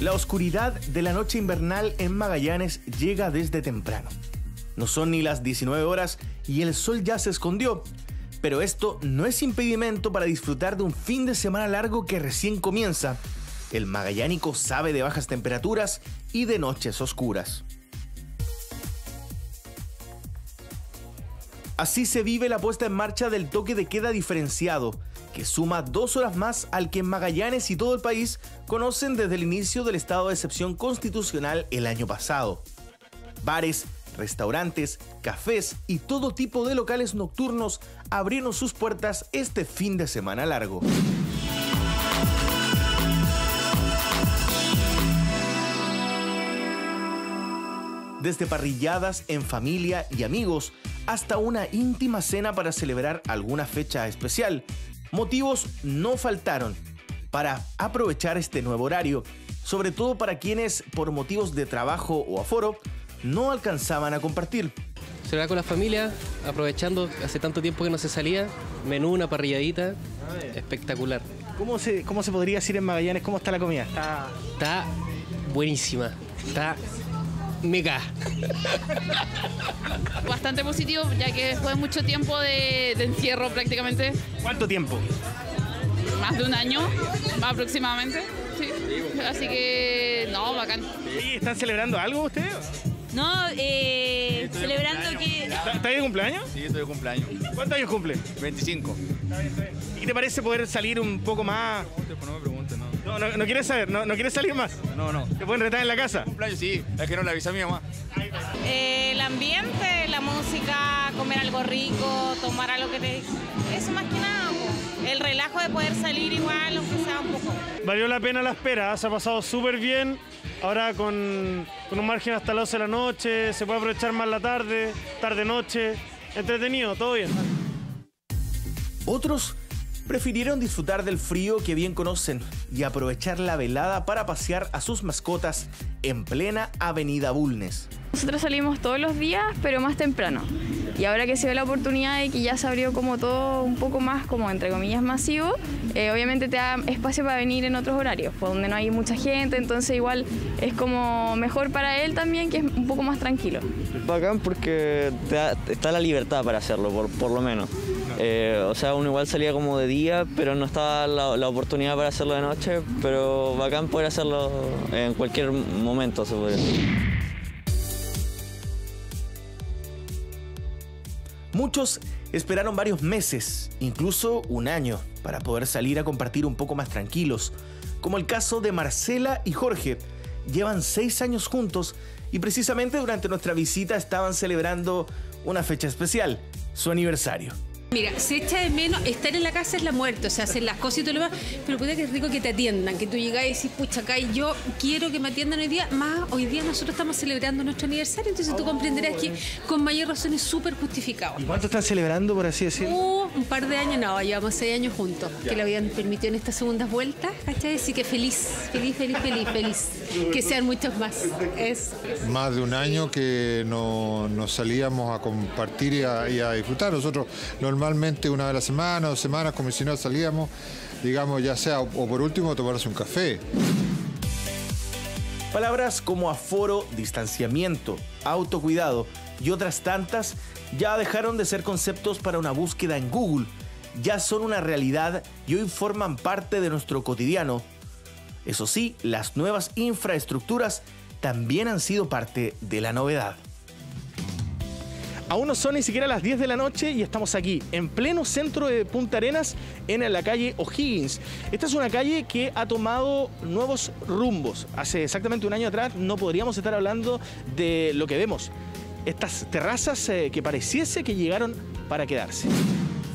La oscuridad de la noche invernal en Magallanes llega desde temprano. No son ni las 19 horas y el sol ya se escondió. Pero esto no es impedimento para disfrutar de un fin de semana largo que recién comienza. El magallánico sabe de bajas temperaturas y de noches oscuras. Así se vive la puesta en marcha del toque de queda diferenciado, que suma dos horas más al que en Magallanes y todo el país conocen desde el inicio del estado de excepción constitucional el año pasado. Bares, restaurantes, cafés y todo tipo de locales nocturnos abrieron sus puertas este fin de semana largo. Desde parrilladas en familia y amigos hasta una íntima cena para celebrar alguna fecha especial, Motivos no faltaron para aprovechar este nuevo horario, sobre todo para quienes por motivos de trabajo o aforo no alcanzaban a compartir. Celebrar con la familia, aprovechando hace tanto tiempo que no se salía, menú, una parrilladita, espectacular. ¿Cómo se, ¿Cómo se podría decir en Magallanes cómo está la comida? Está, está buenísima, está mega. Bastante positivo, ya que después de mucho tiempo de, encierro prácticamente. ¿Cuánto tiempo? Más de un año aproximadamente. Sí. Así que, no, bacán. ¿Y están celebrando algo ustedes? No, eh, celebrando que... ¿Estás de cumpleaños? Sí, estoy de cumpleaños. ¿Cuántos años cumple? 25. ¿Y te parece poder salir un poco más? No, me preguntes, no. No, no, quieres saber, no, no quieres salir más. No, no. ¿Te pueden retar en la casa? Cumpleaños, sí. Es que no le avisa a mi mamá. Eh, el ambiente, la música, comer algo rico, tomar algo que te... Eso más que nada. El relajo de poder salir igual, aunque sea un poco. Valió la pena la espera, se ha pasado súper bien. Ahora con, con, un margen hasta las 12 de la noche, se puede aprovechar más la tarde, tarde-noche. Entretenido, todo bien. Otros prefirieron disfrutar del frío que bien conocen y aprovechar la velada para pasear a sus mascotas en plena Avenida Bulnes. Nosotros salimos todos los días, pero más temprano. Y ahora que se ve la oportunidad de que ya se abrió como todo un poco más, como entre comillas, masivo, eh, obviamente te da espacio para venir en otros horarios, pues, donde no hay mucha gente, entonces igual es como mejor para él también, que es un poco más tranquilo. Bacán porque está la libertad para hacerlo, por, por lo menos. Eh, o sea, uno igual salía como de día, pero no estaba la, oportunidad para hacerlo de noche, pero bacán poder hacerlo en cualquier momento, se puede Muchos esperaron varios meses, incluso un año, para poder salir a compartir un poco más tranquilos, como el caso de Marcela y Jorge. Llevan seis años juntos y precisamente durante nuestra visita estaban celebrando una fecha especial, su aniversario. Mira, se echa de menos, estar en la casa es la muerte, o sea, hacer las cosas y todo lo demás, pero puede que es rico que te atiendan, que tú llegas y decís, pucha, acá y yo quiero que me atiendan hoy día, más hoy día nosotros estamos celebrando nuestro aniversario, entonces tú comprenderás que con mayor razón es súper justificado. ¿Y cuánto están celebrando, por así decirlo? Uh, un par de años, no, llevamos seis años juntos, que lo habían permitido en estas segundas vueltas, ¿cachai? Así que feliz, feliz, feliz, feliz, feliz, que sean muchos más. Es... Más de un año que nos no salíamos a compartir y a, y a disfrutar. Nosotros normalmente una vez semana o semanas, como si no salíamos, digamos, ya sea, o por último, tomarse un café. Palabras como aforo, distanciamiento, autocuidado y otras tantas ya dejaron de ser conceptos para una búsqueda en Google, ya son una realidad y hoy forman parte de nuestro cotidiano. Eso sí, las nuevas infraestructuras también han sido parte de la novedad. Aún no son ni siquiera las 10 de la noche y estamos aquí, en pleno centro de Punta Arenas, en la calle O'Higgins. Esta es una calle que ha tomado nuevos rumbos. Hace exactamente un año atrás no podríamos estar hablando de lo que vemos. Estas terrazas eh, que pareciese que llegaron para quedarse.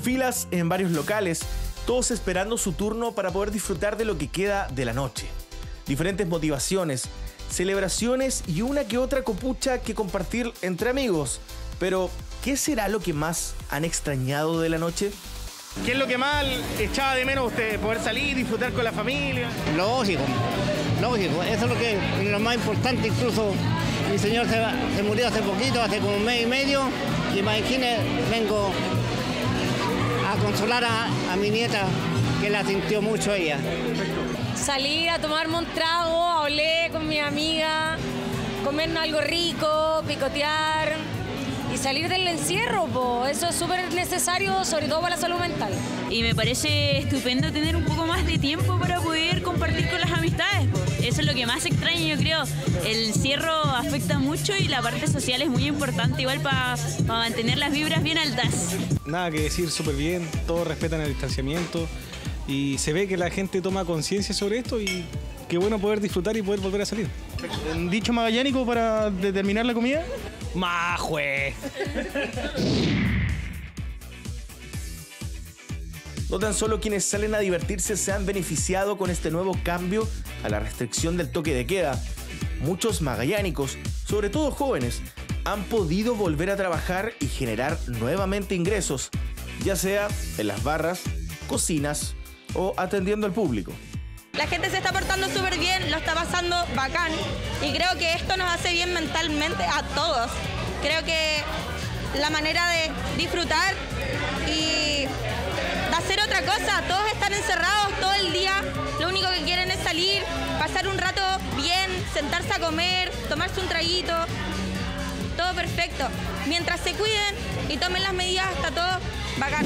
Filas en varios locales, todos esperando su turno para poder disfrutar de lo que queda de la noche. Diferentes motivaciones, celebraciones y una que otra copucha que compartir entre amigos. Pero, ¿qué será lo que más han extrañado de la noche? ¿Qué es lo que más echaba de menos usted? ¿Poder salir, disfrutar con la familia? Lógico, lógico. Eso es lo, que, lo más importante. Incluso mi señor se, murió hace poquito, hace como un mes y medio. Y imagínese, vengo a consolar a, a mi nieta, que la sintió mucho ella. Salir a tomar un trago, a oler mi amiga, comernos algo rico, picotear salir del encierro, po. eso es súper necesario, sobre todo para la salud mental. Y me parece estupendo tener un poco más de tiempo para poder compartir con las amistades. po. Eso es lo que más extraño, yo creo. El encierro afecta mucho y la parte social es muy importante, igual para mantener las vibras bien altas. Nada que decir, súper bien, todos respetan el distanciamiento y se ve que la gente toma conciencia sobre esto y qué bueno poder disfrutar y poder volver a salir. ¿Un dicho magallánico para determinar la comida? ¡Majue! No tan solo quienes salen a divertirse se han beneficiado con este nuevo cambio a la restricción del toque de queda. Muchos magallánicos, sobre todo jóvenes, han podido volver a trabajar y generar nuevamente ingresos, ya sea en las barras, cocinas o atendiendo al público. La gente se está portando súper bien, lo está pasando bacán y creo que esto nos hace bien mentalmente a todos. Creo que la manera de disfrutar y de hacer otra cosa, todos están encerrados todo el día, lo único que quieren es salir, pasar un rato bien, sentarse a comer, tomarse un traguito, todo perfecto. Mientras se cuiden y tomen las medidas, está todo bacán.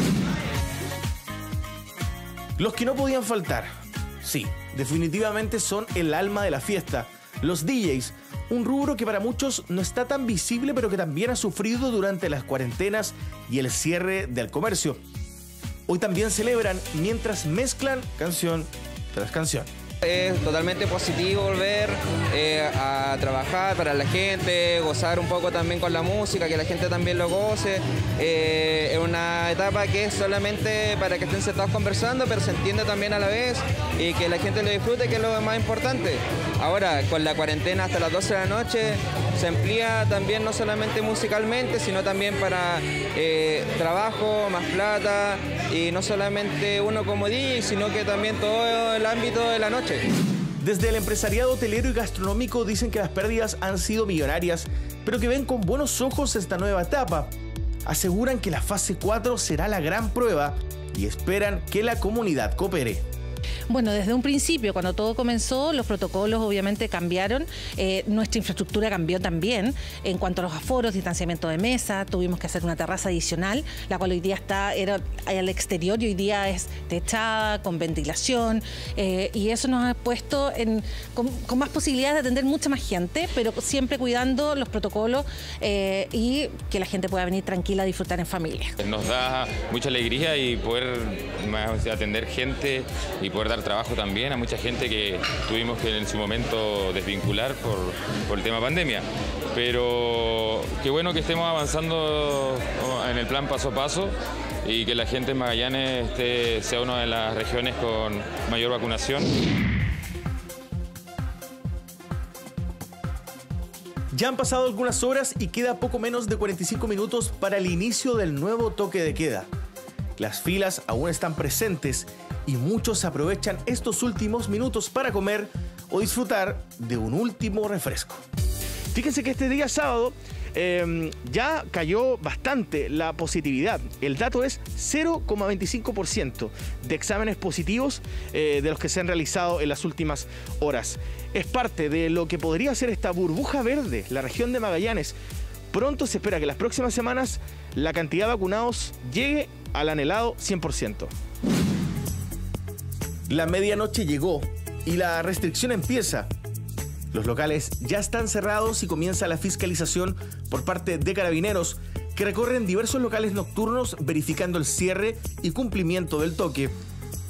Los que no podían faltar, sí, definitivamente son el alma de la fiesta. Los DJs, un rubro que para muchos no está tan visible, pero que también ha sufrido durante las cuarentenas y el cierre del comercio. Hoy también celebran mientras mezclan canción tras canción. Es totalmente positivo volver eh, a trabajar para la gente, gozar un poco también con la música, que la gente también lo goce. Eh, es una etapa que es solamente para que estén sentados conversando, pero se entiende también a la vez y que la gente lo disfrute, que es lo más importante. Ahora, con la cuarentena hasta las 12 de la noche, se amplía también no solamente musicalmente, sino también para eh, trabajo, más plata y no solamente uno como DJ, sino que también todo el ámbito de la noche. Desde el empresariado hotelero y gastronómico dicen que las pérdidas han sido millonarias, pero que ven con buenos ojos esta nueva etapa. Aseguran que la fase 4 será la gran prueba y esperan que la comunidad coopere. Bueno, desde un principio, cuando todo comenzó, los protocolos obviamente cambiaron, eh, nuestra infraestructura cambió también en cuanto a los aforos, distanciamiento de mesa, tuvimos que hacer una terraza adicional, la cual hoy día está era al exterior y hoy día es techada, con ventilación, eh, y eso nos ha puesto en, con, más posibilidades de atender mucha más gente, pero siempre cuidando los protocolos eh, y que la gente pueda venir tranquila a disfrutar en familia. Nos da mucha alegría y poder atender gente y poder dar trabajo también a mucha gente que tuvimos que en su momento desvincular por, por el tema pandemia. Pero qué bueno que estemos avanzando en el plan paso a paso y que la gente en Magallanes esté, sea una de las regiones con mayor vacunación. Ya han pasado algunas horas y queda poco menos de 45 minutos para el inicio del nuevo toque de queda. Las filas aún están presentes y muchos aprovechan estos últimos minutos para comer o disfrutar de un último refresco. Fíjense que este día sábado eh, ya cayó bastante la positividad. El dato es 0,25% de exámenes positivos eh, de los que se han realizado en las últimas horas. Es parte de lo que podría ser esta burbuja verde, la región de Magallanes. Pronto se espera que las próximas semanas la cantidad de vacunados llegue al anhelado 100%. La medianoche llegó y la restricción empieza. Los locales ya están cerrados y comienza la fiscalización por parte de carabineros que recorren diversos locales nocturnos verificando el cierre y cumplimiento del toque.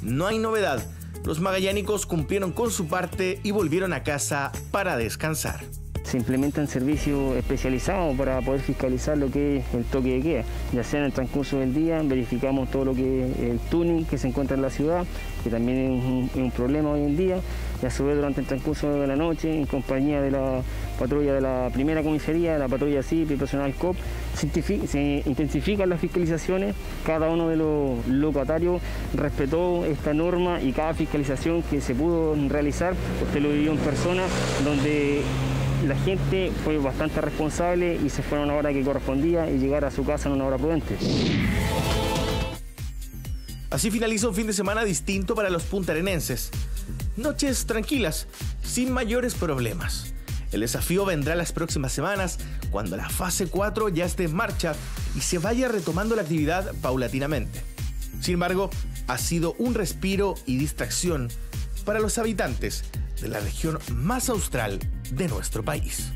No hay novedad, los magallánicos cumplieron con su parte y volvieron a casa para descansar. Se implementan servicios especializados para poder fiscalizar lo que es el toque de queda, ya sea en el transcurso del día, verificamos todo lo que es el tuning que se encuentra en la ciudad, que también es un, problema hoy en día, y a su vez durante el transcurso de la noche, en compañía de la patrulla de la primera comisaría, la patrulla CIP y personal COP, se intensifican las fiscalizaciones, cada uno de los locatarios respetó esta norma y cada fiscalización que se pudo realizar, usted lo vivió en persona, donde la gente fue bastante responsable y se fue a una hora que correspondía y llegar a su casa en una hora prudente. Así finaliza un fin de semana distinto para los puntarenenses. noches tranquilas, sin mayores problemas. El desafío vendrá las próximas semanas, cuando la fase 4 ya esté en marcha y se vaya retomando la actividad paulatinamente. Sin embargo, ha sido un respiro y distracción para los habitantes de la región más austral de nuestro país.